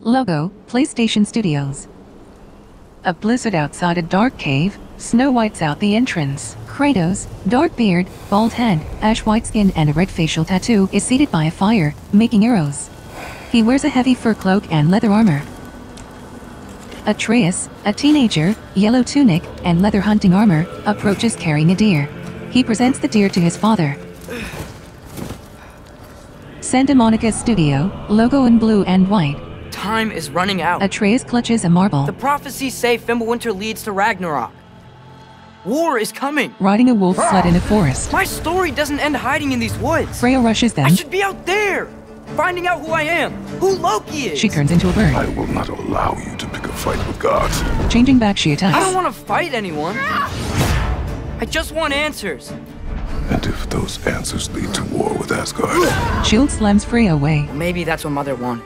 Logo, PlayStation Studios. A blizzard outside a dark cave, Snow White's out the entrance. Kratos, dark beard, bald head, ash white skin and a red facial tattoo is seated by a fire, making arrows. He wears a heavy fur cloak and leather armor. Atreus, a teenager, yellow tunic, and leather hunting armor, approaches carrying a deer. He presents the deer to his father. Santa Monica's studio, logo in blue and white. Time is running out. Atreus clutches a marble. The prophecies say Fimbulwinter leads to Ragnarok. War is coming. Riding a wolf sled in a forest. My story doesn't end hiding in these woods. Freya rushes them. I should be out there, finding out who I am, who Loki is. She turns into a bird. I will not allow you to pick a fight with gods. Changing back, she attacks. I don't want to fight anyone. I just want answers. And if those answers lead to war with Asgard, Shield slams Freya away. Maybe that's what Mother wanted.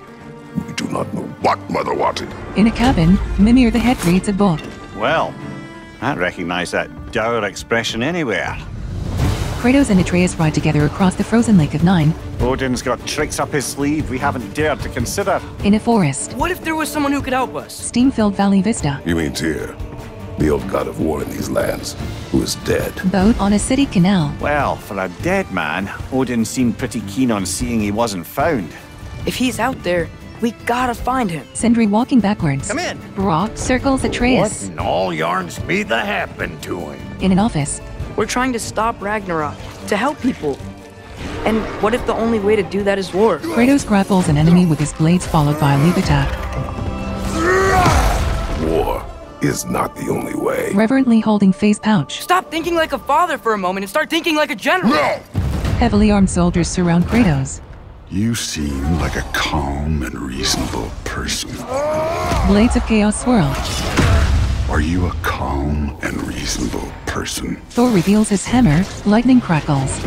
we do not know what Mother wanted. In a cabin, Mimir the head reads a book. Well, I recognize that dour expression anywhere. Kratos and Atreus ride together across the frozen lake of Nine, Odin's got tricks up his sleeve we haven't dared to consider. in a forest. What if there was someone who could help us? Steam-filled Valley Vista. You mean Tyr, the old god of war in these lands, who is dead. Boat on a city canal. Well, for a dead man, Odin seemed pretty keen on seeing he wasn't found. If he's out there, we gotta find him. Sindri walking backwards. Come in. Brok circles Atreus. What in all yarns be the happened to him? In an office, We're trying to stop Ragnarok, to help people. And what if the only way to do that is war? Kratos grapples an enemy with his blades followed by a leap attack. War is not the only way. Reverently holding Faye's pouch. Stop thinking like a father for a moment and start thinking like a general. No! Heavily armed soldiers surround Kratos. You seem like a calm and reasonable person. Blades of chaos swirl. Are you a calm and reasonable person? Thor reveals his hammer, lightning crackles.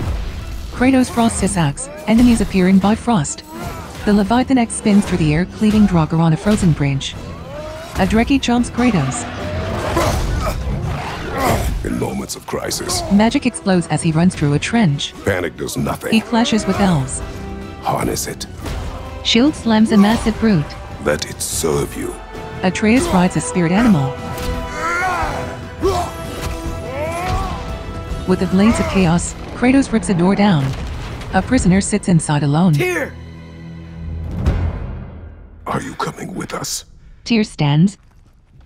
Kratos frosts his axe, enemies appearing by frost. The Leviathan Axe spins through the air, cleaving Draugr on a frozen bridge. A Dreki jumps Kratos. In moments of crisis, Magic explodes as he runs through a trench. panic does nothing. He clashes with elves. Harness it. Shield slams a massive brute. Let it serve you. Atreus rides a spirit animal. With the blades of chaos, Kratos rips a door down. A prisoner sits inside alone. Here! Are you coming with us? Tyr stands,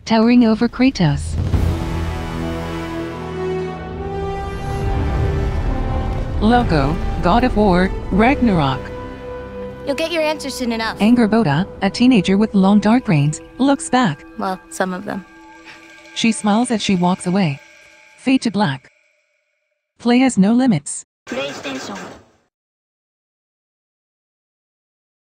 towering over Kratos. Logo, God of War, Ragnarok. You'll get your answers soon enough. Angrboda, a teenager with long dark braids, looks back. Well, some of them. She smiles as she walks away. Fade to black. Play has no limits. PlayStation